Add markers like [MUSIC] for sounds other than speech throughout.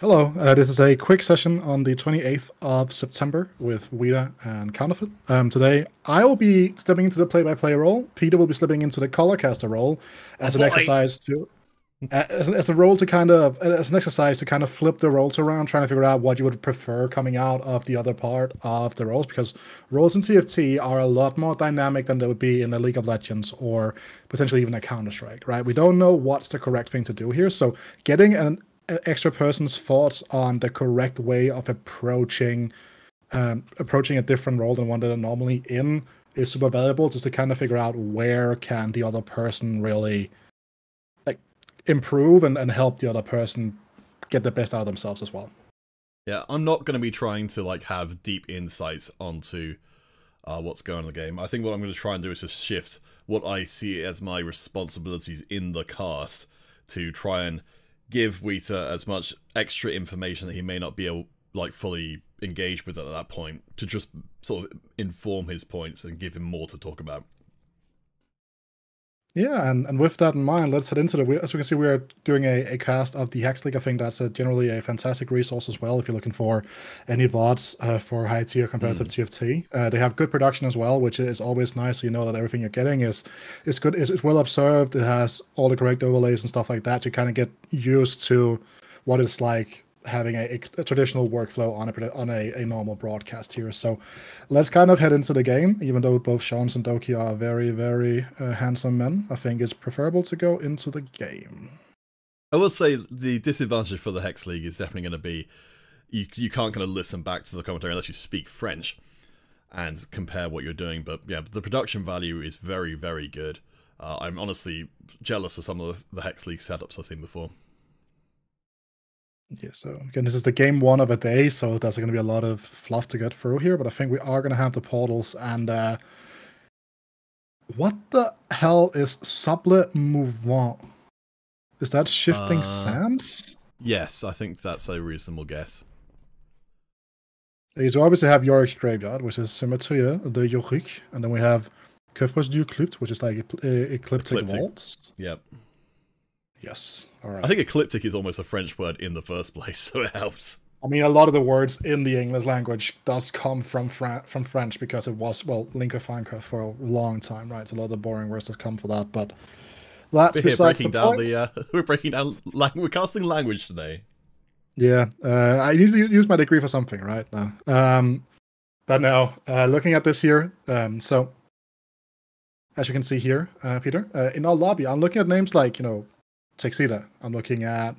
Hello, uh, this is a quick session on the 28th of September with Weta and Counterfeit. Um, today, I will be stepping into the play-by-play role. Peter will be slipping into the colorcaster role as Oh, an boy. exercise to as, as a role to kind of as an exercise to kind of flip the roles around, trying to figure out what you would prefer coming out of the other part of the roles, because roles in TFT are a lot more dynamic than they would be in a League of Legends or potentially even a Counter Strike, right? We don't know what's the correct thing to do here, so getting an extra person's thoughts on the correct way of approaching um, approaching a different role than one that they're normally in is super valuable, just to kind of figure out where can the other person really like improve and, and help the other person get the best out of themselves as well. Yeah, I'm not going to be trying to like have deep insights onto uh, what's going on in the game. I think what I'm going to try and do is just shift what I see as my responsibilities in the cast to try and give Weta as much extra information that he may not be able like fully engaged with at that point to just sort of inform his points and give him more to talk about. Yeah, and, and with that in mind, let's head into the. As you can see, we are doing a, a cast of the Hex League. I think that's a, generally a fantastic resource as well if you're looking for any VODs uh, for high tier competitive TFT. Uh, they have good production as well, which is always nice. So you know that everything you're getting is is good, It's, is well observed. It has all the correct overlays and stuff like that. You kind of get used to what it's like having a, a traditional workflow on a on a, a normal broadcast here. So let's kind of head into the game. Even though both Shans and Doki are very very uh, handsome men, I think it's preferable to go into the game. I will say the disadvantage for the Hex League is definitely going to be you you can't kind of listen back to the commentary unless you speak French and compare what you're doing. But yeah, the production value is very very good. Uh, I'm honestly jealous of some of the, the Hex League setups I've seen before. Yeah, so again, this is the game one of a day, so there's going to be a lot of fluff to get through here. But I think we are going to have the portals. And uh, what the hell is Sable Mouvement? Is that shifting Uh, sands? Yes, I think that's a reasonable guess. So obviously have Yorick's Graveyard, which is similar to the Yorick, and then we have Kefros du Clypt, which is like e- Ecliptic, Ecliptic. Vaults. Yep. Yes, all right. I think ecliptic is almost a French word in the first place, [LAUGHS] so it helps. I mean, a lot of the words in the English language does come from Fran- from French because it was well lingua franca for a long time, right? So a lot of the boring words that come for that, but that's We're here breaking the down point. the uh, [LAUGHS] we're breaking down lang- we're casting language today. Yeah, uh, I need to use my degree for something, right? Now, um, but now, uh, looking at this here, um, so as you can see here, uh, Peter, uh, in our lobby, I'm looking at names like you know, Texida. I'm looking at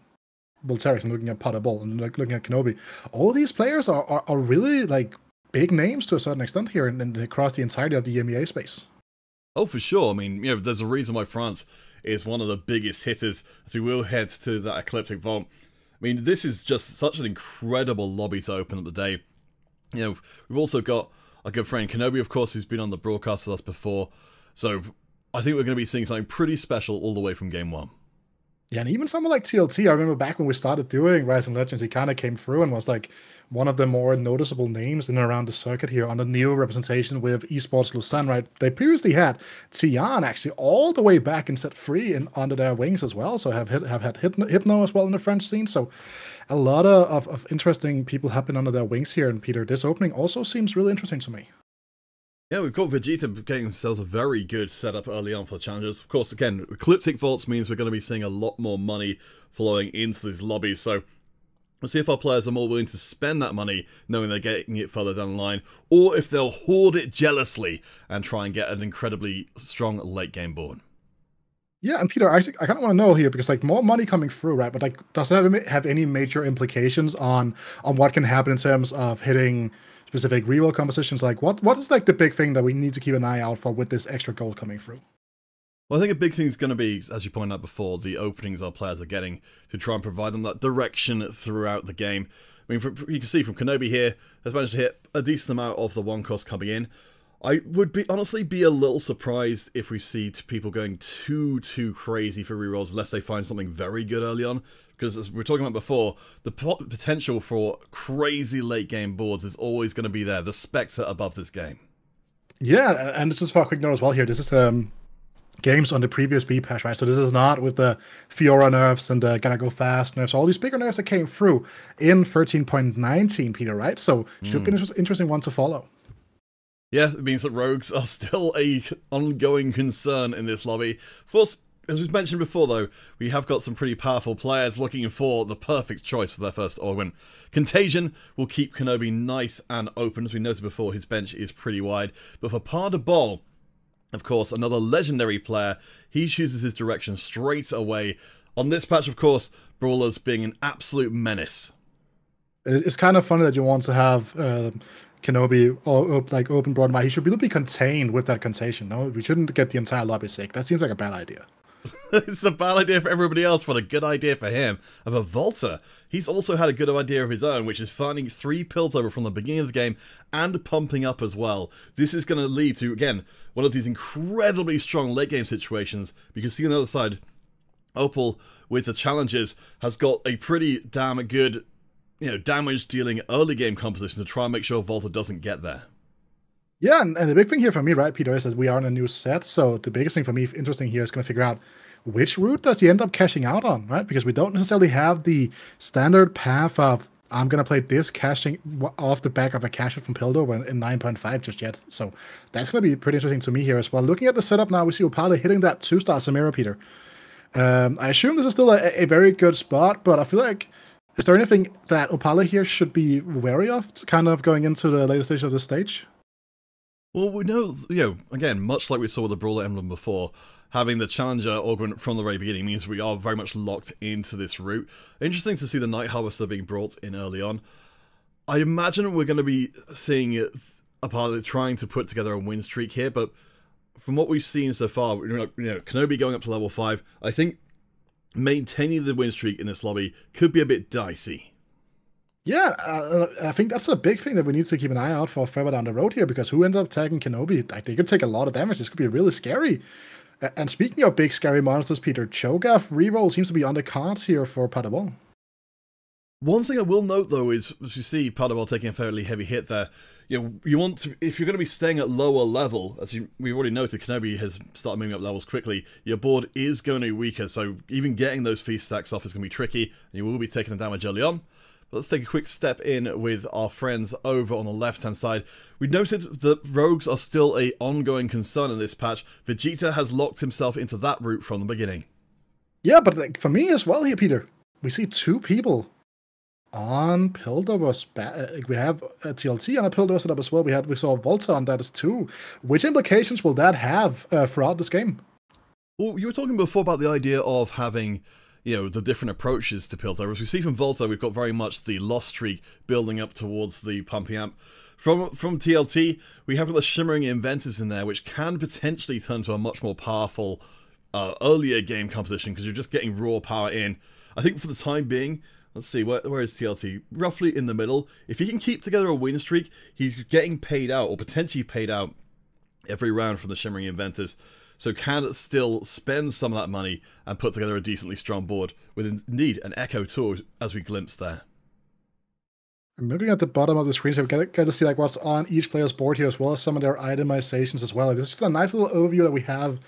Volterix. I'm looking at Potter. I'm look- looking at Kenobi. All these players are, are, are really like big names to a certain extent here, and, and across the entirety of the EMEA space. Oh, for sure. I mean, you know, there's a reason why France is one of the biggest hitters. As we will head to that ecliptic vault. I mean, this is just such an incredible lobby to open up the day. You know, we've also got a good friend Kenobi, of course, who's been on the broadcast with us before. So I think we're going to be seeing something pretty special all the way from game one. Yeah, and even someone like TLT, I remember back when we started doing Rising Legends, he kind of came through and was like one of the more noticeable names in and around the circuit here on the new representation with Esports Lausanne, right? They previously had Tian actually all the way back and set free and under their wings as well. So have have had Hypno, as well in the French scene. So a lot of, of, of interesting people have been under their wings here. And Peter, this opening also seems really interesting to me. Yeah, we've got Vegeta getting themselves a very good setup early on for the challenges. Of course, again, Ecliptic Vaults means we're going to be seeing a lot more money flowing into these lobbies, so we'll see if our players are more willing to spend that money knowing they're getting it further down the line, or if they'll hoard it jealously and try and get an incredibly strong late game board. Yeah, and Peter, I, I kind of want to know here because like more money coming through, right? But like, does that have- have any major implications on on what can happen in terms of hitting specific reroll compositions? Like, what what is like the big thing that we need to keep an eye out for with this extra gold coming through? Well, I think a big thing is going to be, as you pointed out before, the openings our players are getting to try and provide them that direction throughout the game. I mean, you can see from Kenobi here has managed to hit a decent amount of the one cost coming in. I would be honestly be a little surprised if we see people going too too crazy for rerolls unless they find something very good early on. Because as we were talking about before, the po- potential for crazy late game boards is always going to be there. The specter above this game. Yeah, and this is for a quick note as well here. This is um games on the previous B patch, right? So this is not with the Fiora nerfs and the Gotta Go Fast nerfs, all these bigger nerfs that came through in 13.19, Peter, right? So should mm. be an hmm. interesting one to follow. Yeah, it means that rogues are still a ongoing concern in this lobby. Of course, as we've mentioned before, though, we have got some pretty powerful players looking for the perfect choice for their first Orgwin. Contagion will keep Kenobi nice and open. As we noted before, his bench is pretty wide. But for Pas of course, another legendary player, he chooses his direction straight away. On this patch, of course, Brawlers being an absolute menace. It's kind of funny that you want to have uh, Kenobi or, like open broad mind. He should really be contained with that contagion. No, we shouldn't get the entire lobby sick. That seems like a bad idea. [LAUGHS] it's a bad idea for everybody else, but a good idea for him. Of a Volta, he's also had a good idea of his own, which is finding three Piltover from the beginning of the game and pumping up as well. This is going to lead to, again, one of these incredibly strong late game situations, because see on the other side, Opal, with the challenges, has got a pretty damn good, you know, damage dealing early game composition to try and make sure Volta doesn't get there. Yeah, and, and the big thing here for me, right, Peter, is that we are in a new set. So the biggest thing for me, interesting here, is going to figure out which route does he end up cashing out on, right? Because we don't necessarily have the standard path of I'm gonna play this cashing off the back of a cash from Piltover in 9.5 just yet. So that's gonna be pretty interesting to me here as well. Looking at the setup now, we see Opala hitting that two star Samira Peter. Um, I assume this is still a, a, very good spot, but I feel like is there anything that Opala here should be wary of, kind of going into the later stage of the stage? Well, we know, you know, again, much like we saw with the Brawler emblem before, having the Challenger augment from the very beginning means we are very much locked into this route. Interesting to see the Night Harvester being brought in early on. I imagine we're going to be seeing a pilot trying to put together a win streak here, but from what we've seen so far, you know, Kenobi going up to level 5, I think maintaining the win streak in this lobby could be a bit dicey. Yeah, uh, I think that's a big thing that we need to keep an eye out for further down the road here because who ends up tagging Kenobi? Like they could take a lot of damage. This could be really scary. And speaking of big scary monsters, Peter, Cho'Gath reroll seems to be on the cards here for de One thing I will note though is, as you see de taking a fairly heavy hit there, you know, you want to, if you're going to be staying at lower level, as you, we've already noted, Kenobi has started moving up levels quickly, your board is going to be weaker, so even getting those feast stacks off is going to be tricky, and you will be taking the damage early on. But let's take a quick step in with our friends over on the left-hand side. We noted that rogues are still a ongoing concern in this patch. Vegeta has locked himself into that route from the beginning. Yeah, but like, for me as well here, Peter, we see two people on Piltover. Uh, we have a TLT on a Piltover setup as well. We had we saw Volta on that as too. Which implications will that have uh, throughout this game? Well, you were talking before about the idea of having you know, the different approaches to Piltover. As we see from Volta, we've got very much the lost streak building up towards the pumping amp. From from TLT, we have got the Shimmering Inventors in there, which can potentially turn to a much more powerful uh, earlier game composition because you're just getting raw power in. I think for the time being, let's see, where, where is TLT? Roughly in the middle. If he can keep together a win streak, he's getting paid out, or potentially paid out, every round from the Shimmering Inventors. So can still spend some of that money and put together a decently strong board with indeed an Echo tool as we glimpse there. I'm looking at the bottom of the screen, so we get, get to see like what's on each player's board here, as well as some of their itemizations as well. This is just a nice little overview that we have,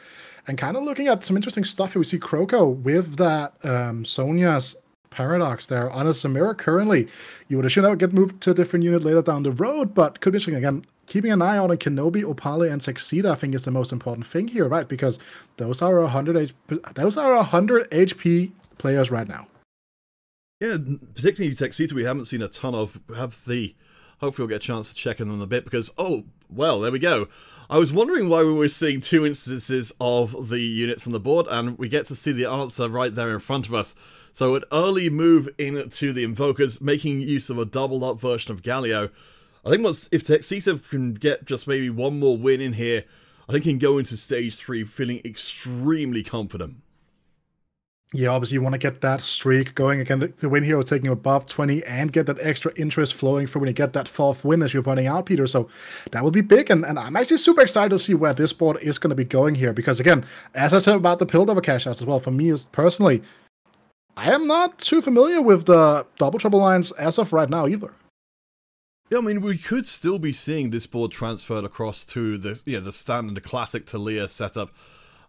and kind of looking at some interesting stuff here. We see Kroko with that um, Zhonya's paradox there on a Samira currently. You would assume that would get moved to a different unit later down the road, but could be interesting again keeping an eye on Kenobi, Opale, and Tuxedo, I think is the most important thing here, right? Because those are 100 HP, those are 100 HP players right now. Yeah, particularly Tuxedo, we haven't seen a ton of. Have the hopefully we'll get a chance to check in on a bit because oh well, there we go. I was wondering why we were seeing two instances of the units on the board, and we get to see the answer right there in front of us. So an early move into the Invokers, making use of a doubled up version of Galio, I think once if Tuxedo can get just maybe one more win in here, I think he can go into stage three feeling extremely confident. Yeah, obviously you want to get that streak going again. The win here taking above 20 and get that extra interest flowing through when you get that fourth win, as you're pointing out, Peter. So that will be big. And, and I'm actually super excited to see where this board is going to be going here. Because again, as I said about the Piltover cash outs as well, for me personally, I am not too familiar with the double trouble lines as of right now either. Yeah, I mean, we could still be seeing this board transferred across to the you know, the standard the classic Taliyah setup.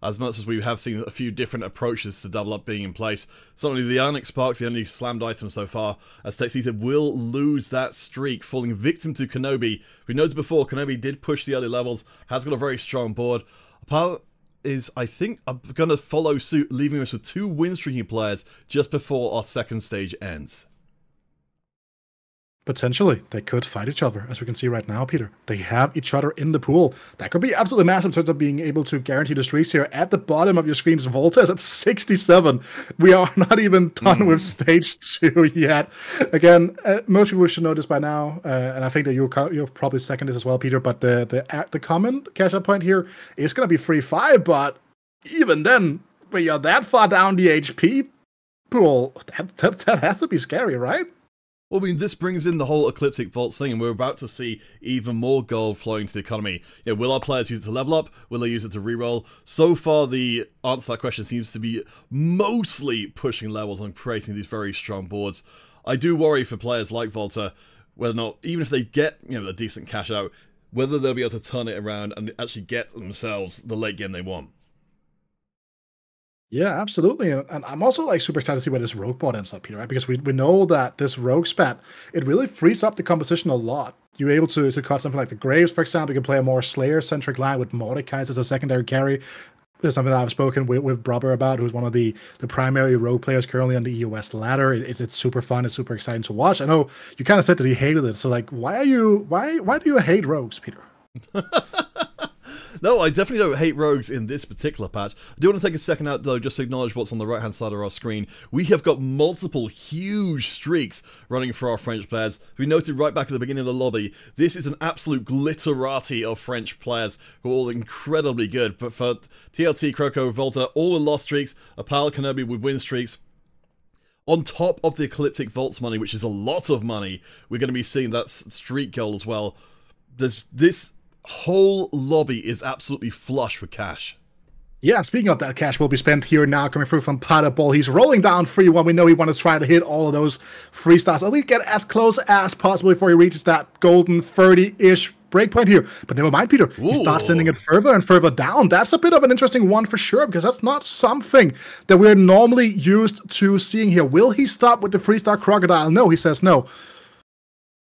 As much as we have seen a few different approaches to double up being in place. Certainly the Ionic Spark, the only slammed item so far, as Texita will lose that streak, falling victim to Kenobi. We noted before, Kenobi did push the early levels, has got a very strong board. Apart is, I think, uh, I'm going to follow suit, leaving us with two win streaking players just before our second stage ends. Potentially, they could fight each other, as we can see right now, Peter. They have each other in the pool. That could be absolutely massive in terms of being able to guarantee the streaks here. At the bottom of your screen is Volta is at 67. We are [LAUGHS] not even done mm. with stage two yet. Again, uh, most people should know this by now, uh, and I think that you'll, you'll probably second this as well, Peter. But the the the common cash out point here is going to be free five, but even then, when you're that far down the HP pool, that, that, that has to be scary, right? Well, I mean, this brings in the whole Ecliptic Vaults thing, and we're about to see even more gold flowing to the economy. You know, will our players use it to level up? Will they use it to reroll? So far, the answer to that question seems to be mostly pushing levels and creating these very strong boards. I do worry for players like Volta, whether or not, even if they get, you know, a decent cash out, whether they'll be able to turn it around and actually get themselves the late game they want. Yeah, absolutely. And I'm also like super excited to see where this rogue bot ends up here, right? Because we, we know that this rogue spat, it really frees up the composition a lot. You're able to, to cut something like the Graves, for example. You can play a more Slayer-centric line with Mordekaiser as a secondary carry. There's something that I've spoken with, with Brubber about, who's one of the, the primary rogue players currently on the EOS ladder. It, it's super fun. It's super exciting to watch. I know you kind of said that he hated it. So like, why are you why why do you hate rogues, Peter? [LAUGHS] No, I definitely don't hate rogues in this particular patch. I do want to take a second out, though, just to acknowledge what's on the right-hand side of our screen. We have got multiple huge streaks running for our French players. We noted right back at the beginning of the lobby, this is an absolute glitterati of French players who are all incredibly good. But for TLT, Croco, Volta, all with lost streaks, Apal, Kenobi with win streaks, on top of the Ecliptic Vaults money, which is a lot of money, we're going to be seeing that streak goal as well. There's this whole lobby is absolutely flush with cash. Yeah, speaking of that cash will be spent here now coming through from Potterball. He's rolling down free one. We know he wants to try to hit all of those free stars. At least get as close as possible before he reaches that golden 30-ish breakpoint here. But never mind, Peter. Ooh. He starts sending it further and further down. That's a bit of an interesting one for sure, because that's not something that we're normally used to seeing here. Will he stop with the freestar crocodile? No, he says no.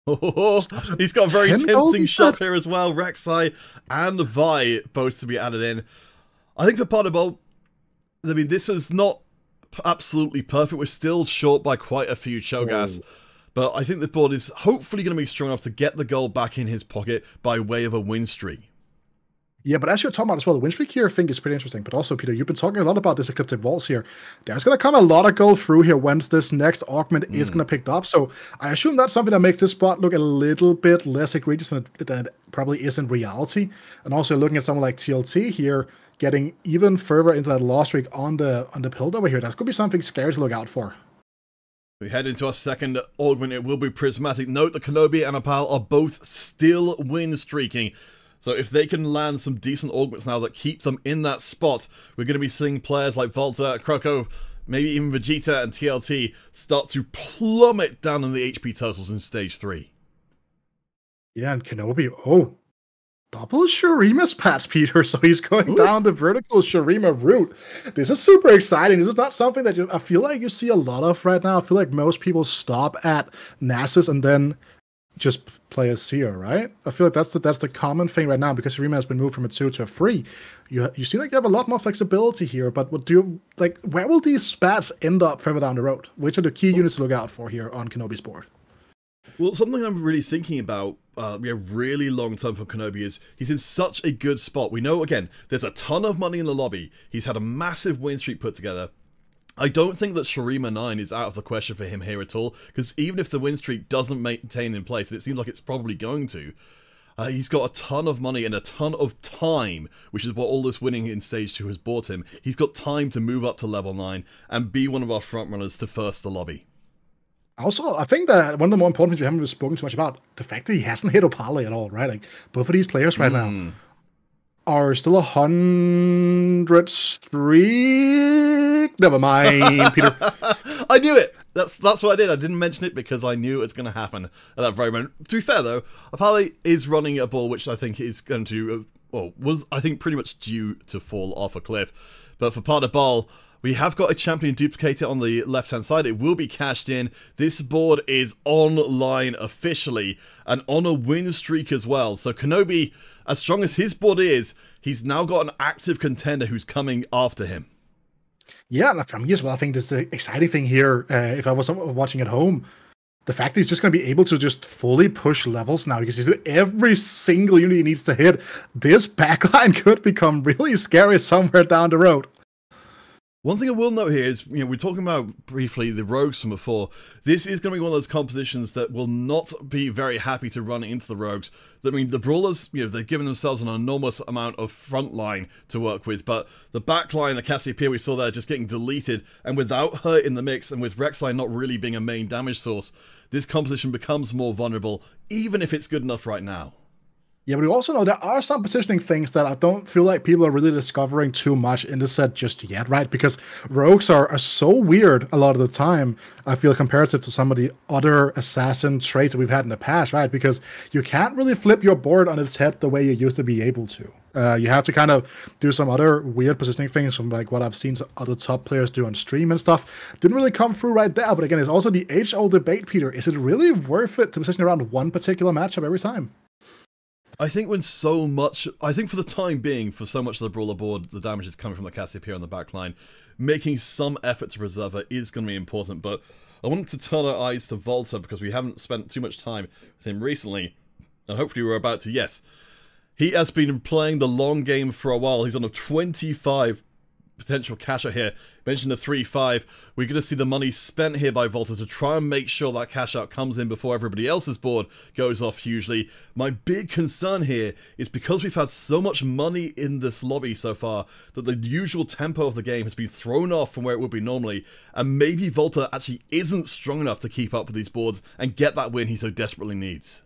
Oh, [LAUGHS] he's got a very tempting shot here as well. Rek'Sai and Vi both to be added in. I think for Potterball, I mean, this is not absolutely perfect. We're still short by quite a few Cho'Gath. But I think the board is hopefully going to be strong enough to get the goal back in his pocket by way of a win streak. Yeah, but as you're talking about as well, the win streak here I think is pretty interesting. But also, Peter, you've been talking a lot about this Ecliptic Vaults here. There's going to come a lot of gold through here once this next augment mm. is going to pick up. So I assume that's something that makes this spot look a little bit less egregious than it, than it probably is in reality. And also looking at someone like TLT here, getting even further into that loss streak on the on the Piltover here, that's going to be something scary to look out for. We head into our second augment. It will be prismatic. Note that Kenobi and Apal are both still win streaking. So if they can land some decent augments now that keep them in that spot, we're going to be seeing players like Volta, Croco, maybe even Vegeta and TLT start to plummet down in the HP totals in stage 3. Yeah, and Kenobi, oh, double Shurima's patch, Peter. [LAUGHS] So he's going Ooh. down the vertical Shurima route. This is super exciting. This is not something that you, I feel like you see a lot of right now. I feel like most people stop at Nasus and then just play as Seer, right? I feel like that's the that's the common thing right now because Shurima has been moved from a two to a three. You you seem like you have a lot more flexibility here, but what do you like? Where will these spats end up further down the road? Which are the key units to look out for here on Kenobi's board? Well, something I'm really thinking about, uh, yeah, really long term for Kenobi is he's in such a good spot. We know again, there's a ton of money in the lobby. He's had a massive win streak put together. I don't think that Shurima 9 is out of the question for him here at all, because even if the win streak doesn't maintain in place, and it seems like it's probably going to, uh, he's got a ton of money and a ton of time, which is what all this winning in Stage 2 has bought him. He's got time to move up to level 9 and be one of our frontrunners to first the lobby. Also, I think that one of the more important things we haven't spoken too much about, the fact that he hasn't hit Opali at all, right? Like, both of these players right mm. now hmm are still a hundred streak. Never mind, [LAUGHS] Peter. I knew it. That's that's what I did. I didn't mention it because I knew it was going to happen at that very moment. To be fair though, Apali is running a ball which I think is going to uh, well, was I think pretty much due to fall off a cliff. But for Pas de Balle, we have got a champion duplicator on the left hand side. It will be cashed in. This board is online officially and on a win streak as well. So Kenobi, as strong as his board is, he's now got an active contender who's coming after him. Yeah, and for me as well, I think this is the exciting thing here. Uh, if I was watching at home, the fact that he's just going to be able to just fully push levels now because he's every single unit he needs to hit. This backline [LAUGHS] could become really scary somewhere down the road. One thing I will note here is, you know, we're talking about briefly the rogues from before. This is going to be one of those compositions that will not be very happy to run into the rogues. I mean, the brawlers, you know, they've given themselves an enormous amount of front line to work with, but the back line, the Cassiopeia we saw there, just getting deleted, and without her in the mix, and with Rek'Sai not really being a main damage source, this composition becomes more vulnerable, even if it's good enough right now. Yeah, but we also know there are some positioning things that I don't feel like people are really discovering too much in the set just yet, right? Because rogues are, are so weird a lot of the time, I feel, comparative to some of the other assassin traits that we've had in the past, right? Because you can't really flip your board on its head the way you used to be able to. Uh, you have to kind of do some other weird positioning things from like what I've seen other top players do on stream and stuff. Didn't really come through right there, but again, it's also the age-old debate, Peter. Is it really worth it to position around one particular matchup every time? I think when so much, I think for the time being, for so much of the brawler board, the damage is coming from the Cassiopeia on the back line, making some effort to preserve her is going to be important, but I wanted to turn our eyes to Volta because we haven't spent too much time with him recently, and hopefully we're about to, yes. He has been playing the long game for a while. He's on a 25 potential cash out here. Mentioned the 3-5. We're going to see the money spent here by Volta to try and make sure that cash out comes in before everybody else's board goes off hugely. My big concern here is because we've had so much money in this lobby so far that the usual tempo of the game has been thrown off from where it would be normally and maybe Volta actually isn't strong enough to keep up with these boards and get that win he so desperately needs.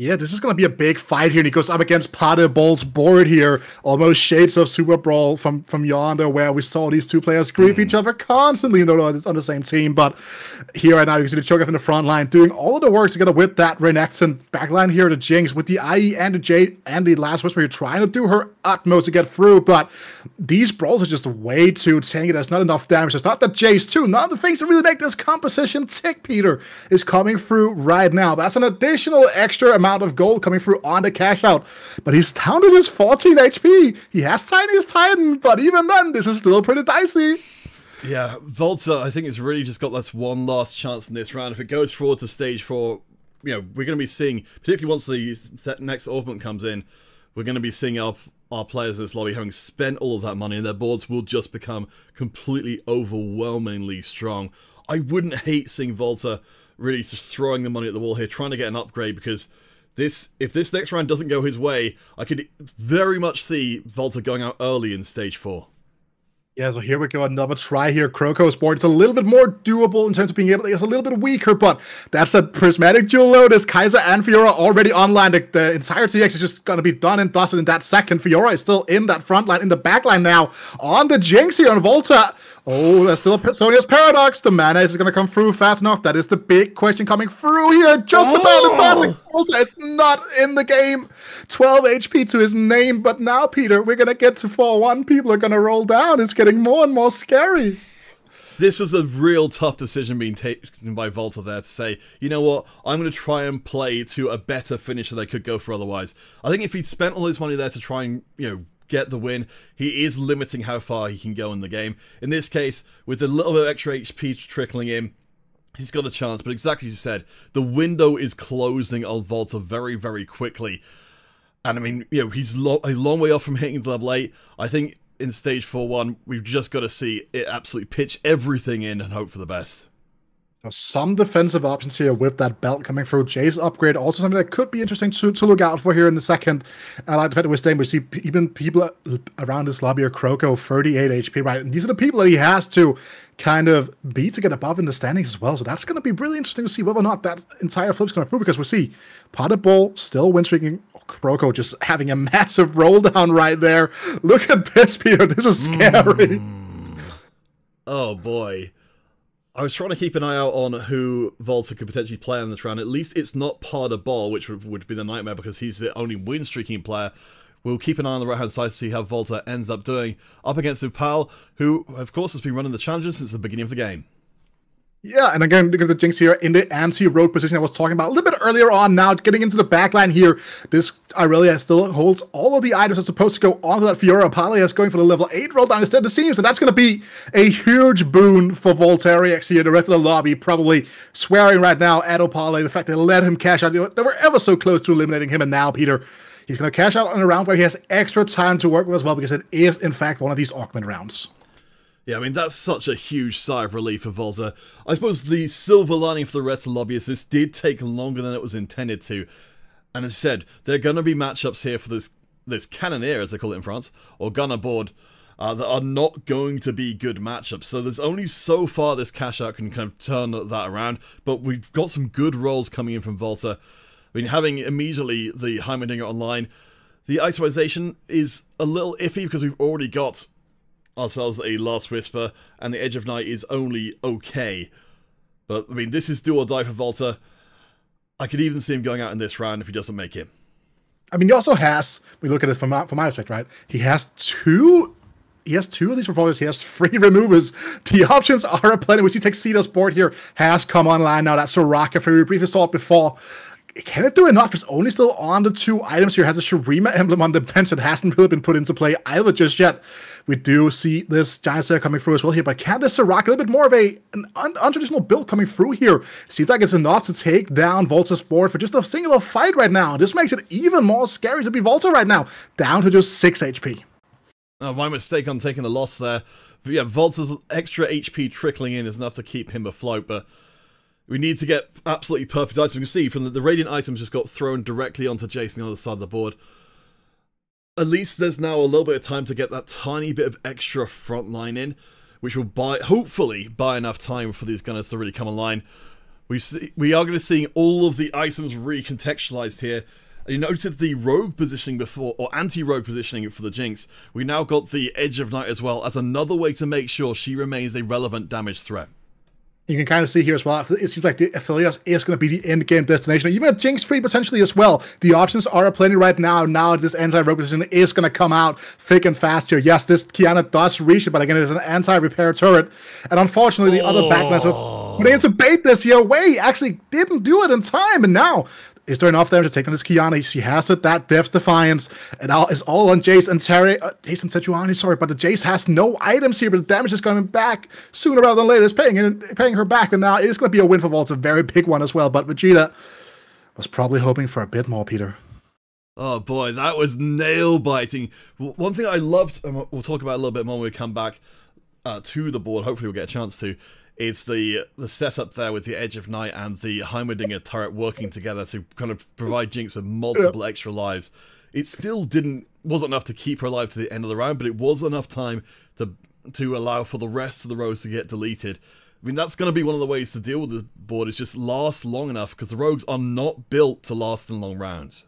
Yeah, this is going to be a big fight here. And he goes up against Balle's board here. Almost shades of Super Brawl from, from Yonder, where we saw these two players grief mm. each other constantly, though it's on the same team. But here right now, you can see the Cho'Gath in the front line doing all of the work together with that Renekton backline here, the Jinx, with the IE and the Jade and the Last Whisper. You're trying to do her utmost to get through, but these Brawls are just way too tanky. There's not enough damage. It's not the Jayce, too. None of the things that really make this composition tick, Peter, is coming through right now. But that's an additional extra amount amount of gold coming through on the cash out. But he's down to just 14 HP. He has Tiniest Titan, but even then, this is still pretty dicey. Yeah, Volta, I think, has really just got that one last chance in this round. If it goes forward to stage four, you know, we're going to be seeing, particularly once the next augment comes in, we're going to be seeing our, our players in this lobby having spent all of that money and their boards will just become completely overwhelmingly strong. I wouldn't hate seeing Volta really just throwing the money at the wall here, trying to get an upgrade because this if this next round doesn't go his way, I could very much see Volta going out early in stage four. Yeah, so here we go, another try here. Kroko's board. It's a little bit more doable in terms of being able to, it's a little bit weaker, but that's a prismatic jewel lotus. Kaiser and Fiora already online. The, the entire TX is just gonna be done and dusted in that second. Fiora is still in that front line, in the back line now. On the Jinx here on Volta. Oh, there's still a Zhonya's Paradox. The mana is going to come through fast enough. That is the big question coming through here. Just oh. about the oh! classic. Also, is not in the game. 12 HP to his name. But now, Peter, we're going to get to 4-1. People are going to roll down. It's getting more and more scary. This was a real tough decision being taken by Volta there to say, you know what, I'm going to try and play to a better finish than I could go for otherwise. I think if he'd spent all his money there to try and, you know, get the win. He is limiting how far he can go in the game. In this case, with a little bit of extra HP trickling in, he's got a chance. But exactly as you said, the window is closing on Volta very, very quickly. And I mean, you know, he's lo a long way off from hitting level 8. I think in stage 4-1, we've just got to see it absolutely pitch everything in and hope for the best some defensive options here with that belt coming through. Jayce upgrade, also something that could be interesting to, to look out for here in the second. And I like the fact that we're staying, we see even people around this lobby are Kroko, 38 HP, right? And these are the people that he has to kind of beat to get above in the standings as well. So that's going to be really interesting to see whether or not that entire flip's going to prove because we see Pas de Balle still win streaking. Kroko just having a [LAUGHS] massive roll down right there. Look at this, Peter. This is scary. Mm. Oh, boy. I was trying to keep an eye out on who Volta could potentially play in this round. At least it's not Pas de Balle, which would, be the nightmare because he's the only win streaking player. We'll keep an eye on the right-hand side to see how Volta ends up doing up against Upal, who, of course, has been running the challenges since the beginning of the game. Yeah, and again, at the Jinx here in the anti rogue position I was talking about a little bit earlier on. Now, getting into the backline here, this Irelia still holds all of the items that are supposed to go onto that Fiora. Palia is going for the level 8 roll down instead, it seems, and that's going to be a huge boon for Volteriax here. The rest of the lobby probably swearing right now at Opale, the fact they let him cash out. They were ever so close to eliminating him, and now, Peter, he's going to cash out on a round where he has extra time to work with as well, because it is, in fact, one of these augment rounds. Yeah, I mean, that's such a huge sigh of relief for Volta. I suppose the silver lining for the rest of the lobby is this did take longer than it was intended to. And as I said, there are going to be matchups here for this this Cannoneer, as they call it in France, or Gunner board, uh, that are not going to be good matchups. So there's only so far this cash out can kind of turn that around. But we've got some good rolls coming in from Volta. I mean, having immediately the Heimerdinger online, the itemization is a little iffy because we've already got ourselves a Last Whisper, and the Edge of Night is only okay. But, I mean, this is do or die for Volta. I could even see him going out in this round if he doesn't make it. I mean, he also has, we look at it from, from my perspective, right? He has two he has two of these portfolios. He has three [LAUGHS] removers. The options are a plenty. We see Tuxedo's board here has come online now. That Soraka for we briefly saw it before can it do enough? It's only still on the two items here. It has a Shurima emblem on the bench that hasn't really been put into play either just yet. We do see this Giant Slayer coming through as well here, but can this Soraka a little bit more of a an un untraditional build coming through here? Seems like it's enough to take down Volta's board for just a single fight right now. This makes it even more scary to be Volta right now, down to just 6 HP. Oh, uh, my mistake on taking the loss there. But yeah, Volta's extra HP trickling in is enough to keep him afloat, but we need to get absolutely perfect items. We can see from the, the Radiant items just got thrown directly onto Jason on the other side of the board. At least there's now a little bit of time to get that tiny bit of extra front line in, which will buy, hopefully, buy enough time for these gunners to really come online. We see, we are going to see all of the items recontextualized here. You noted the rogue positioning before, or anti-rogue positioning for the Jinx. We now got the Edge of Night as well as another way to make sure she remains a relevant damage threat. You can kind of see here as well. It seems like the Aphelios is going to be the end game destination, even a Jinx free potentially as well. The options are plenty right now. Now this anti-rogue position is going to come out thick and fast here. Yes, this Qiyana does reach it, but again, it's an anti-repair turret. And unfortunately, the oh. other backlines are putting to bait this here away. Actually, didn't do it in time, and now is there enough there to take on this Qiyana? She has it, that Death's Defiance, and all is all on Jayce and Terry. Uh, Jayce and Sejuani, sorry, but the Jayce has no items here, but the damage is coming back sooner rather than later. It's paying, paying her back, and now it is going to be a win for Vault. It's a very big one as well, but Vegeta was probably hoping for a bit more, Peter. Oh boy, that was nail biting. One thing I loved, and we'll talk about a little bit more when we come back uh, to the board. Hopefully, we'll get a chance to, it's the the setup there with the Edge of Night and the Heimerdinger turret working together to kind of provide Jinx with multiple extra lives. It still didn't wasn't enough to keep her alive to the end of the round, but it was enough time to to allow for the rest of the rogues to get deleted. I mean, that's going to be one of the ways to deal with the board is just last long enough because the rogues are not built to last in long rounds.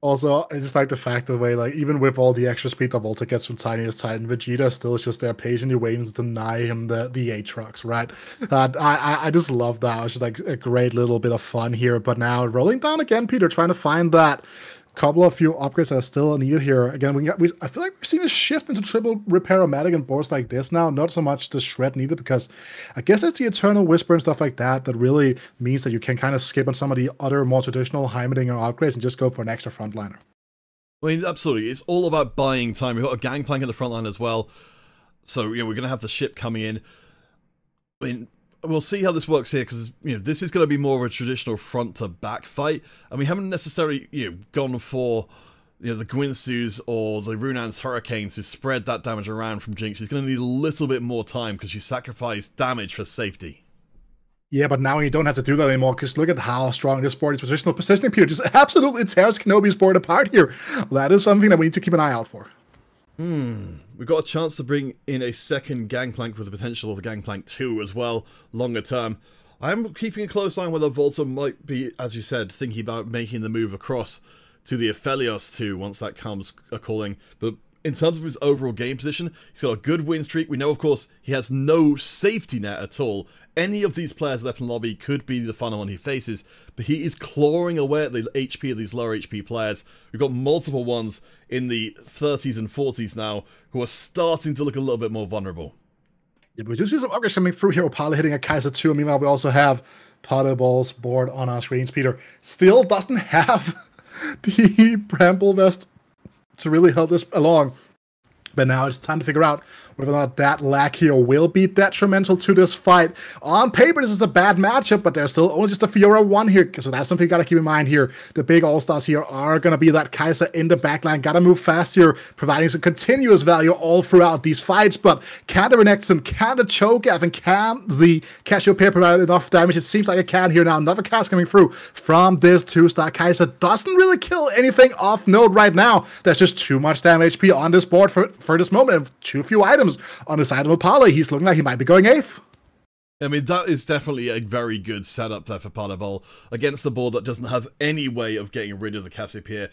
Also, I just like the fact the way, like, even with all the extra speed that Volta gets from Tiniest Titan, Vegeta still is just there patiently waiting to deny him the the Aatrox, right? I I just love that. It's just like a great little bit of fun here. But now rolling down again, Peter, trying to find that couple of few upgrades that are still needed here. Again, we got we I feel like we've seen a shift into triple repair medic and boards like this now. Not so much the shred needed because I guess it's the eternal whisper and stuff like that that really means that you can kind of skip on some of the other more traditional Heimerdinger upgrades and just go for an extra frontliner. I mean, absolutely. It's all about buying time. We've got a gangplank in the front line as well. So, you know, we're going to have the ship coming in. I mean, we'll see how this works here because you know this is going to be more of a traditional front to back fight, and we haven't necessarily you know gone for you know the Guinsoo's or the Runaan's Hurricanes to spread that damage around from Jinx. She's going to need a little bit more time because she sacrificed damage for safety. Yeah, but now you don't have to do that anymore because look at how strong this board is. Positional positioning, Peter just absolutely tears Kenobi's board apart here. That is something that we need to keep an eye out for. Hmm. We've got a chance to bring in a second Gangplank with the potential of a Gangplank 2 as well, longer term. I'm keeping a close eye on whether Volta might be, as you said, thinking about making the move across to the Aphelios 2 once that comes a calling. But in terms of his overall game position, he's got a good win streak. We know, of course, he has no safety net at all. Any of these players left in the lobby could be the final one he faces, but he is clawing away at the HP of these lower HP players. We've got multiple ones in the 30s and 40s now who are starting to look a little bit more vulnerable. Yeah, but we do see some upgrades coming through here. Opala hitting a Kaiser 2. Meanwhile, we also have Potter Balls board on our screens. Peter still doesn't [LAUGHS] have the Bramble Vest to really help this along. But now it's time to figure out whether or not that lack here will be detrimental to this fight. On paper, this is a bad matchup, but there's still only just a Fiora 1 here, so that's something you gotta keep in mind here. The big all-stars here are gonna be that Kaiser in the backline, gotta move fast here, providing some continuous value all throughout these fights, but can the Renekton, can the Cho'Gath, and can the Cassiopeia provide enough damage? It seems like it can here now. Another cast coming through from this two-star Kaiser. doesn't really kill anything off node right now. There's just too much damage HP on this board for, for this moment, too few items on the side of Opala. He's looking like he might be going eighth. I mean, that is definitely a very good setup there for Patabol against the board that doesn't have any way of getting rid of the Cassiopeia.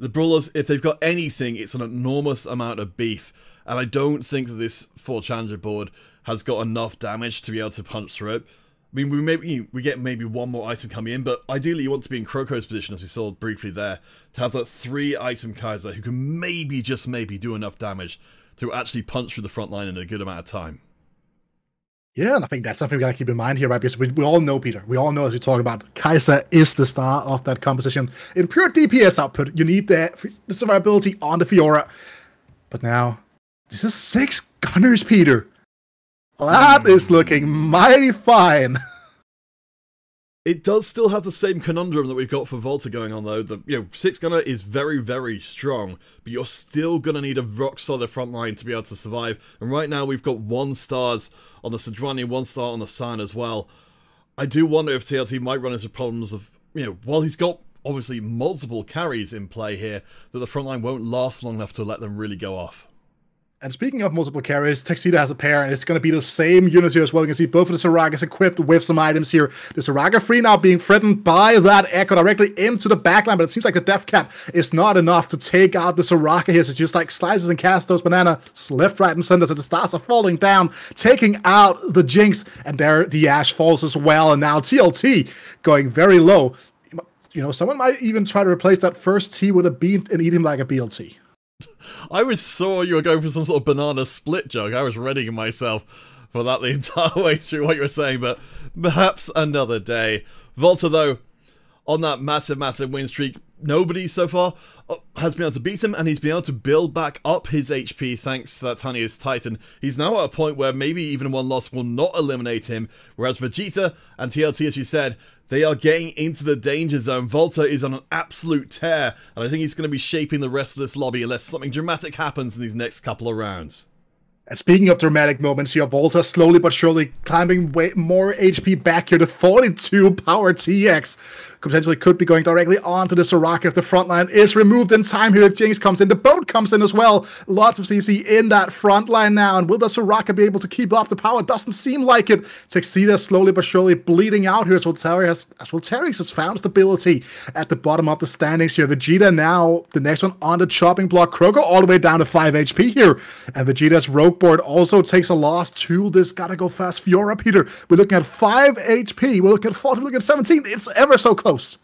The Brawlers, if they've got anything, it's an enormous amount of beef, and I don't think that this 4 Challenger board has got enough damage to be able to punch through it. I mean, we maybe we get maybe one more item coming in, but ideally you want to be in Kroko's position, as we saw briefly there, to have that three item Kaiser who can maybe, just maybe, do enough damage to actually punch through the front line in a good amount of time. Yeah, and I think that's something we gotta keep in mind here, right? Because we, we all know, Peter, we all know as we talk about Kaiser is the star of that composition. In pure DPS output, you need the, the survivability on the Fiora. But now, this is six gunners, Peter. That mm. is looking mighty fine. [LAUGHS] It does still have the same conundrum that we've got for Volta going on, though. The you know six gunner is very, very strong, but you're still gonna need a rock solid front line to be able to survive. And right now we've got one stars on the Sejuani, one star on the San as well. I do wonder if TLT might run into problems of you know while he's got obviously multiple carries in play here, that the front line won't last long enough to let them really go off. And speaking of multiple carriers, Tuxedo has a pair, and it's going to be the same units here as well. You can see both of the Sorakas equipped with some items here. The Soraka free now being threatened by that Echo directly into the backline, but it seems like the death cap is not enough to take out the Soraka here. So it's just like slices and casts those banana left, right, and center as the stars are falling down, taking out the Jinx, and there the Ashe falls as well. And now TLT going very low. You know, someone might even try to replace that first T with a beam and eat him like a BLT. [LAUGHS] I was saw you were going for some sort of banana split joke. I was readying myself for that the [LAUGHS] entire way through what you were saying, but perhaps another day. Volta, though, on that massive, massive win streak, nobody so far uh, has been able to beat him, and he's been able to build back up his HP thanks to that tiniest Titan. He's now at a point where maybe even one loss will not eliminate him, whereas Vegeta and TLT, as you said, they are getting into the danger zone. Volta is on an absolute tear, and I think he's going to be shaping the rest of this lobby unless something dramatic happens in these next couple of rounds. And speaking of dramatic moments here, Volta slowly but surely climbing way more HP back here to 42 power TX potentially could be going directly onto the Soraka if the front line is removed in time here. The Jinx comes in, the boat comes in as well. Lots of CC in that front line now, and will the Soraka be able to keep up the power? Doesn't seem like it. Tuxedo slowly but surely bleeding out here as Voltaire has, as has found stability at the bottom of the standings here. Vegeta now, the next one on the chopping block. Kroko all the way down to 5 HP here, and Vegeta's rogue board also takes a loss to this gotta go fast Fiora Peter. We're looking at 5 HP, we're looking at 40, we're looking at 17. It's ever so close close.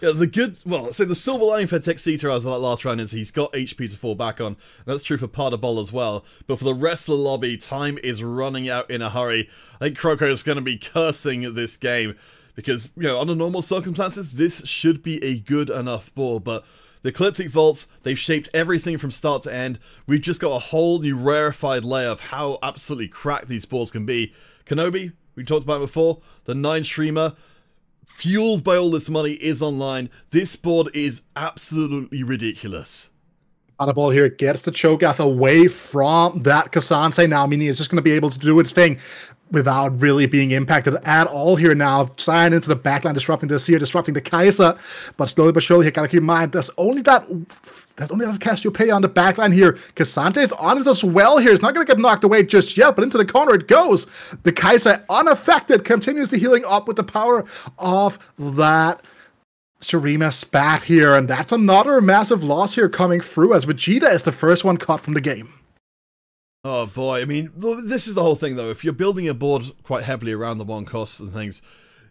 Yeah, the good, well, so the silver lining for Texita as that last round is he's got HP to fall back on. That's true for Ball as well. But for the rest of the lobby, time is running out in a hurry. I think Croco is going to be cursing this game because, you know, under normal circumstances, this should be a good enough ball. But the Ecliptic Vaults, they've shaped everything from start to end. We've just got a whole new rarefied layer of how absolutely cracked these balls can be. Kenobi, we talked about before, the 9 streamer, fueled by all this money, is online. This board is absolutely ridiculous. ball here gets the Cho'Gath away from that K'Sante now, meaning it's just going to be able to do its thing without really being impacted at all here now. Sign into the backline, disrupting the Seer, disrupting the Kaiser. But slowly but surely, you gotta keep in mind, there's only that there's only that Cassiopeia on the backline here. K'Sante is honest as well here. It's not going to get knocked away just yet, but into the corner it goes. The Kai'Sa, unaffected, continues the healing up with the power of that Shurima spat here, and that's another massive loss here coming through as Vegeta is the first one caught from the game. Oh boy, I mean, this is the whole thing though. If you're building a board quite heavily around the one costs and things,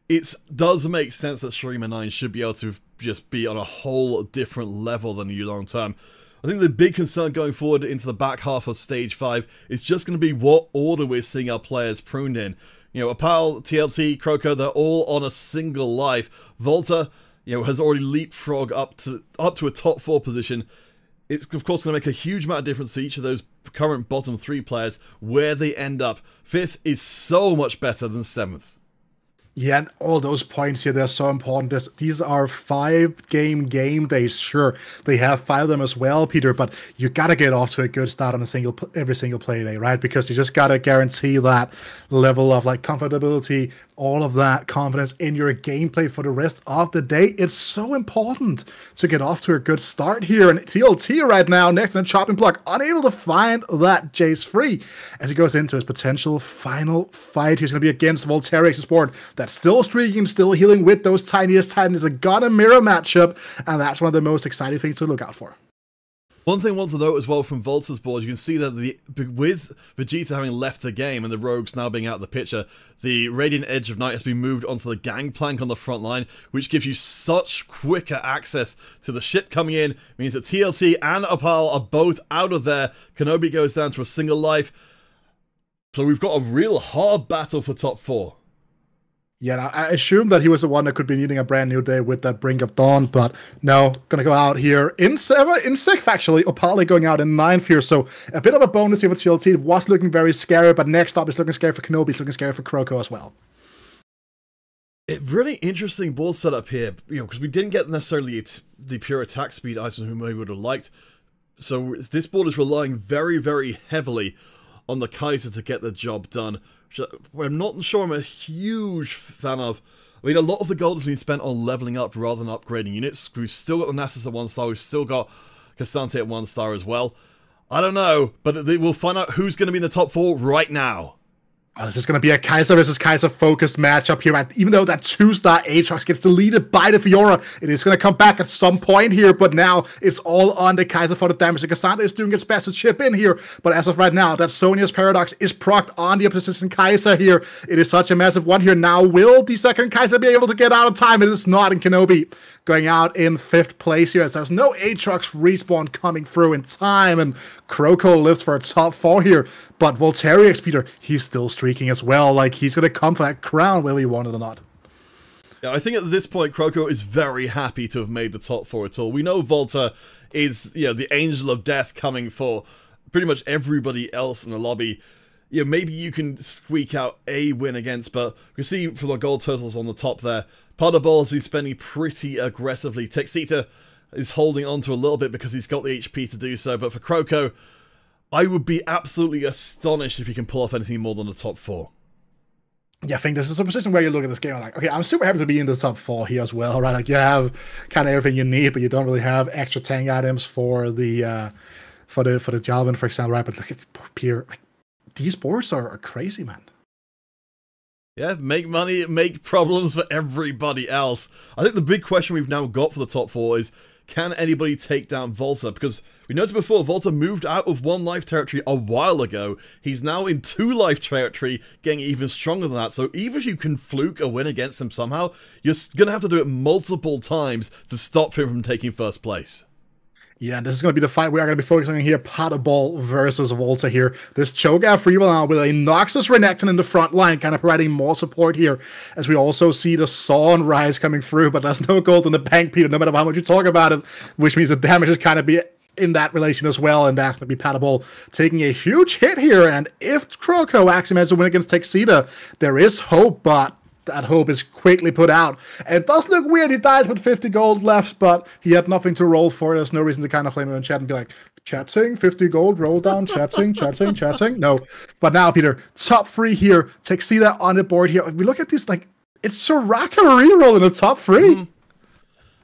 it does make sense that Shurima 9 should be able to just be on a whole different level than you long term. I think the big concern going forward into the back half of Stage 5 is just going to be what order we're seeing our players pruned in. You know, Apal, TLT, Croco, they're all on a single life. Volta, you know, has already leapfrog up to up to a top four position. It's of course going to make a huge amount of difference to each of those current bottom three players where they end up. Fifth is so much better than seventh. Yeah, and all those points here, they're so important. This, these are five game game days. Sure, they have five of them as well, Peter, but you got to get off to a good start on a single every single play day, right? Because you just got to guarantee that level of like comfortability, all of that confidence in your gameplay for the rest of the day. It's so important to get off to a good start here. And TLT right now, next in the chopping block, unable to find that Jayce free as he goes into his potential final fight. He's going to be against Volterix Sport that's still streaking, still healing with those tiniest titans. A God and Mirror matchup, and that's one of the most exciting things to look out for. One thing I want to note as well from Volta's board, you can see that the with Vegeta having left the game and the Rogues now being out of the picture, the Radiant Edge of Night has been moved onto the gangplank on the front line, which gives you such quicker access to the ship coming in. It means that TLT and Opal are both out of there. Kenobi goes down to a single life. So we've got a real hard battle for top four. Yeah, I assume that he was the one that could be needing a brand new day with that Brink of Dawn, but no, gonna go out here in seven, in sixth actually. Opali going out in ninth here, so a bit of a bonus here for TLT. It was looking very scary, but next up is looking scary for Kenobi, it's looking scary for Kroko as well. It really interesting board setup here, you know, because we didn't get necessarily the pure attack speed we would have liked. So this board is relying very, very heavily on the Kai'Sa to get the job done. I'm not sure I'm a huge fan of. I mean, a lot of the gold has been spent on leveling up rather than upgrading units. We've still got the Nasus at 1 star, we've still got K'Sante at 1 star as well. I don't know, but we'll find out who's going to be in the top 4 right now. Oh, this is going to be a Kai'Sa versus Kai'Sa focused matchup here. And even though that two star Aatrox gets deleted by the Fiora, it is going to come back at some point here. But now it's all on the Kai'Sa for the damage. The Cassandra is doing its best to chip in here. But as of right now, that Zhonya's Paradox is procced on the opposition Kai'Sa here. It is such a massive one here. Now, will the second Kai'Sa be able to get out of time? It is not in Kenobi going out in fifth place here as there's no Aatrox respawn coming through in time, and Kroko lives for a top four here. But Volterix, Peter, he's still streaking as well. Like he's gonna come for that crown whether he wanted it or not. Yeah, I think at this point Kroko is very happy to have made the top four at all. We know Volta is, you know, the angel of death coming for pretty much everybody else in the lobby. Yeah, maybe you can squeak out a win against, but we see from the gold totals on the top there, Ball has been spending pretty aggressively. Texita is holding on to a little bit because he's got the HP to do so, but for Kroko, I would be absolutely astonished if he can pull off anything more than the top four. Yeah, I think this is a position where you look at this game and like, okay, I'm super happy to be in the top four here as well, right? Like you have kind of everything you need, but you don't really have extra tank items for the uh for the for the Jarvan, for example, right? But look at pure like these boards are, are crazy, man. Yeah, make money, make problems for everybody else. I think the big question we've now got for the top four is can anybody take down Volta? Because we noticed before, Volta moved out of one life territory a while ago. He's now in two life territory, getting even stronger than that. So even if you can fluke a win against him somehow, you're going to have to do it multiple times to stop him from taking first place. Yeah, and this is going to be the fight we are going to be focusing on here. Ball versus Volta here. This Cho'Gath free now with a Noxus Renekton in the front line, kind of providing more support here. As we also see the Sunrise coming through, but there's no gold in the bank, Peter, no matter how much you talk about it, which means the damage is kind of be in that relation as well, and that's going to be Ball taking a huge hit here. And if Kroko actually manages to win against Texita, there is hope, but that hope is quickly put out. It does look weird. He dies with 50 gold left, but he had nothing to roll for. There's no reason to kind of flame him in chat and be like, chatting, 50 gold, roll down, chatting, chatting, chatting. No. But now, Peter, top three here. Texita on the board here. We look at this like, it's Soraka reroll in the top 3 mm-hmm.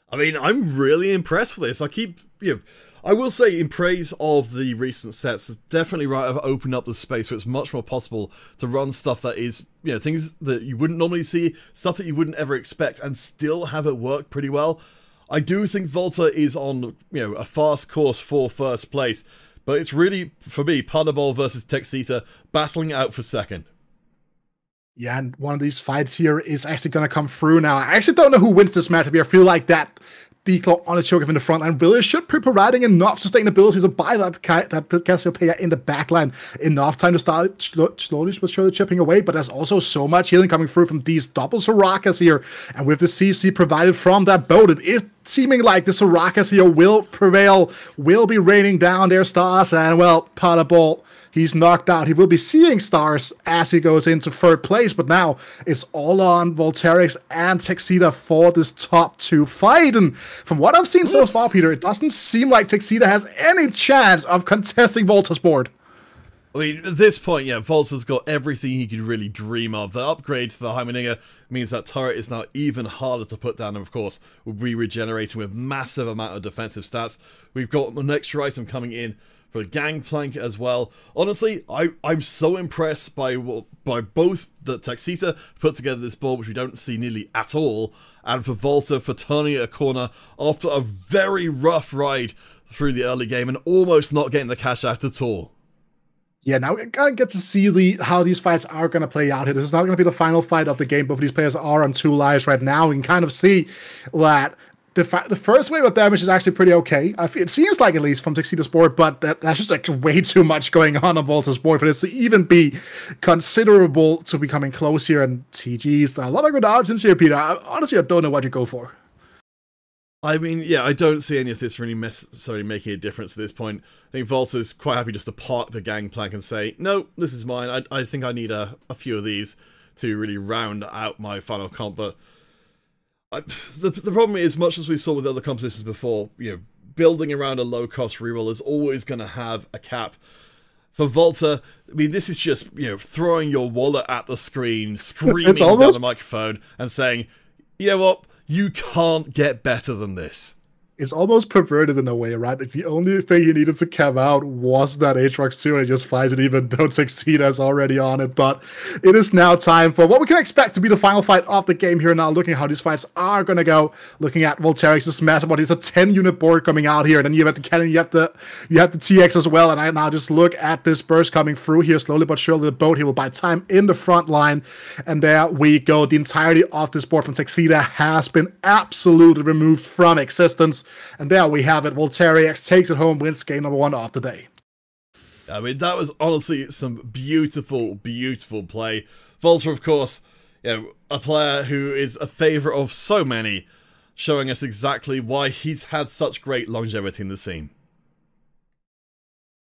I mean, I'm really impressed with this. I keep, you know, I will say, in praise of the recent sets, definitely right I've opened up the space where it's much more possible to run stuff that is, you know, things that you wouldn't normally see, stuff that you wouldn't ever expect, and still have it work pretty well. I do think Volta is on, you know, a fast course for first place, but it's really, for me, Paderball versus Texita battling out for second. Yeah, and one of these fights here is actually going to come through now. I actually don't know who wins this matchup here. I feel like that Declaw on a choke in the front line really should be providing enough sustainability to buy that that Cassiopeia in the back line enough time to start slowly but surely chipping away. But there's also so much healing coming through from these double Soraka's here, and with the CC provided from that boat, it is seeming like the Soraka's here will prevail, will be raining down their stars, and well, Paderball He's knocked out. He will be seeing stars as he goes into third place, but now it's all on Volterix and Texita for this top two fight. And from what I've seen so far, Peter, it doesn't seem like Texita has any chance of contesting Volta's board. I mean, at this point, yeah, Volta's got everything he could really dream of. The upgrade to the Heimerdinger means that turret is now even harder to put down, and of course, will be regenerating with massive amount of defensive stats. We've got the next item coming in for Gangplank as well. Honestly, I, I'm so impressed by by both that Texita put together this board, which we don't see nearly at all, and for Volta for turning a corner after a very rough ride through the early game and almost not getting the cash out at all. Yeah, now we gotta get to see the how these fights are gonna play out here. This is not gonna be the final fight of the game. Of these players are on two lives right now. We can kind of see that the fa- the first wave of damage is actually pretty okay. I it seems like at least from Texita's board, but that, that's just like way too much going on on Volta's board for this to even be considerable to becoming close here. And TG's a lot of good options here, Peter. I, honestly, I don't know what you go for. I mean, yeah, I don't see any of this really necessarily making a difference at this point. I think Volta's quite happy just to park the gangplank and say, no, this is mine. I, I think I need a, a few of these to really round out my final comp, but I, the, the problem is, much as we saw with other compositions before, you know, building around a low-cost reroll is always going to have a cap. For Volta, I mean, this is just, you know, throwing your wallet at the screen, [LAUGHS] screaming almost... down the microphone, and saying, you know what, you can't get better than this it's almost perverted in a way, right? Like the only thing he needed to come out was that Aatrox 2, and he just finds it even [LAUGHS] though Texita's already on it. But it is now time for what we can expect to be the final fight of the game here now, looking at how these fights are going to go. Looking at Volterix's massive body. It's a 10 unit board coming out here. And then you have the cannon, you have the you have the TX as well. And I now just look at this burst coming through here slowly but surely. The boat he will buy time in the front line. And there we go. The entirety of this board from Texita has been absolutely removed from existence. And there we have it. Volterix takes it home, wins game number one of the day. I mean, that was honestly some beautiful, beautiful play. Volta, of course, you know, a player who is a favourite of so many, showing us exactly why he's had such great longevity in the scene.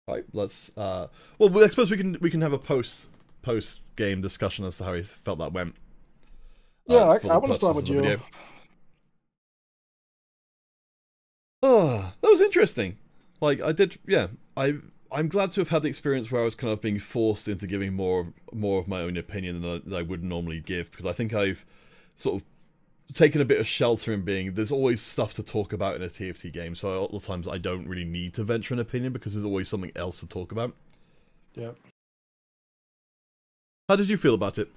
Right, let's. Uh, well, I suppose we can we can have a post post game discussion as to how he felt that went. Yeah, uh, I, I want to start with you. Video. Oh, that was interesting. Like I did, yeah. I I'm glad to have had the experience where I was kind of being forced into giving more more of my own opinion than I, than I would normally give because I think I've sort of taken a bit of shelter in being there's always stuff to talk about in a TFT game. So a lot of times I don't really need to venture an opinion because there's always something else to talk about. Yeah. How did you feel about it?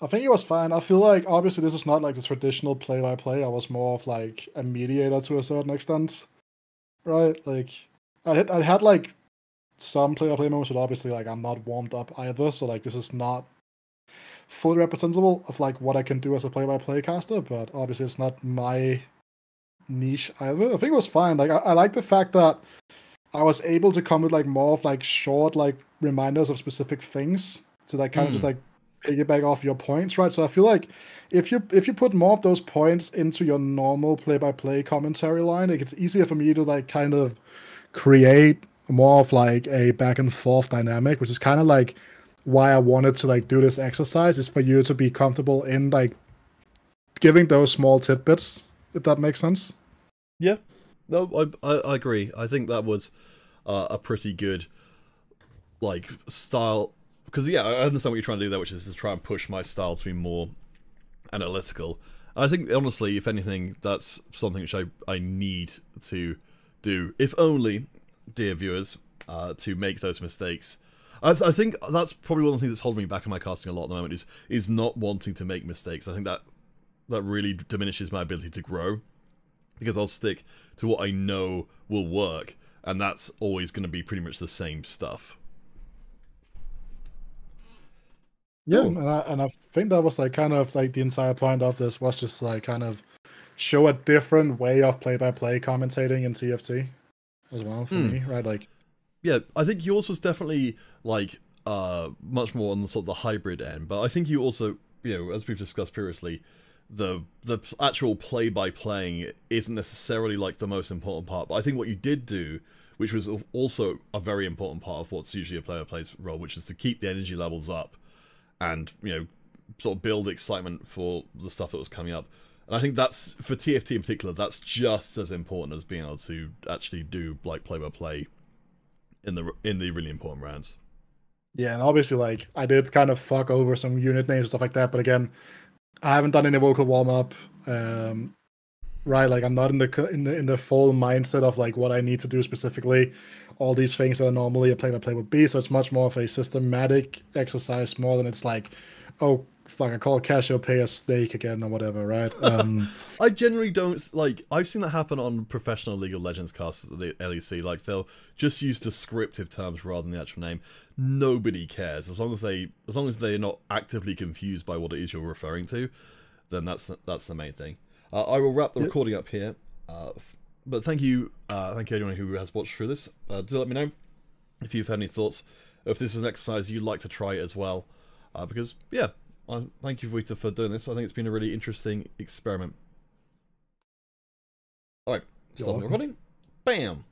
I think it was fine. I feel like obviously this is not like the traditional play by play. I was more of like a mediator to a certain extent. Right? Like I had I had like some play by play moments, but obviously like I'm not warmed up either, so like this is not fully representable of like what I can do as a play by play caster, but obviously it's not my niche either. I think it was fine. Like I, I like the fact that I was able to come with like more of like short like reminders of specific things. So that kind mm. of just hmm. like piggyback off your points, right? So I feel like if you if you put more of those points into your normal play-by-play commentary line, like it's easier for me to like kind of create more of like a back and forth dynamic, which is kind of like why I wanted to like do this exercise is for you to be comfortable in like giving those small tidbits, if that makes sense. Yeah, no, I I, I agree. I think that was uh, a pretty good like style because yeah, I understand what you're trying to do there, which is to try and push my style to be more analytical. I think honestly, if anything, that's something which I I need to do, if only, dear viewers, uh, to make those mistakes. I, th- I, think that's probably one of the things that's holding me back in my casting a lot at the moment is is not wanting to make mistakes. I think that that really diminishes my ability to grow because I'll stick to what I know will work, and that's always going to be pretty much the same stuff. Yeah, and I, and I think that was like kind of like the entire point of this was just like kind of show a different way of play-by-play commentating in TFT as well for mm. me, right? Like, yeah, I think yours was definitely like uh much more on the sort of the hybrid end, but I think you also, you know, as we've discussed previously, the the actual play by playing isn't necessarily like the most important part. But I think what you did do, which was also a very important part of what's usually a player plays role, which is to keep the energy levels up, and you know, sort of build excitement for the stuff that was coming up. And I think that's for TFT in particular, that's just as important as being able to actually do like play by play in the in the really important rounds. Yeah, and obviously, like I did kind of fuck over some unit names and stuff like that, but again, I haven't done any vocal warm up. Um, right, like I'm not in the in the in the full mindset of like what I need to do specifically. All these things that are normally a play by play would be. So it's much more of a systematic exercise more than it's like, oh fuck, I call Cassiopeia a snake again or whatever, right? [LAUGHS] Um, I generally don't like. I've seen that happen on professional League of Legends casts at the LEC. Like they'll just use descriptive terms rather than the actual name. Nobody cares as long as they as long as they're not actively confused by what it is you're referring to. Then that's the, that's the main thing. Uh, I will wrap the recording up here. Uh, but thank you, uh, thank you anyone who has watched through this. Uh, do let me know if you've had any thoughts. If this is an exercise you'd like to try as well, uh, because yeah, well, thank you, Vita, for doing this. I think it's been a really interesting experiment. Alright, stop the recording. Bam!